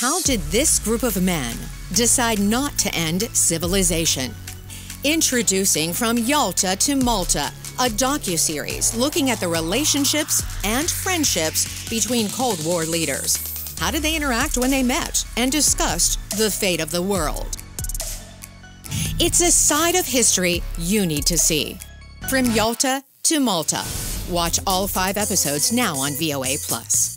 How did this group of men decide not to end civilization? Introducing From Yalta to Malta, a docu-series looking at the relationships and friendships between Cold War leaders. How did they interact when they met and discussed the fate of the world? It's a side of history you need to see. From Yalta to Malta. Watch all five episodes now on VOA Plus.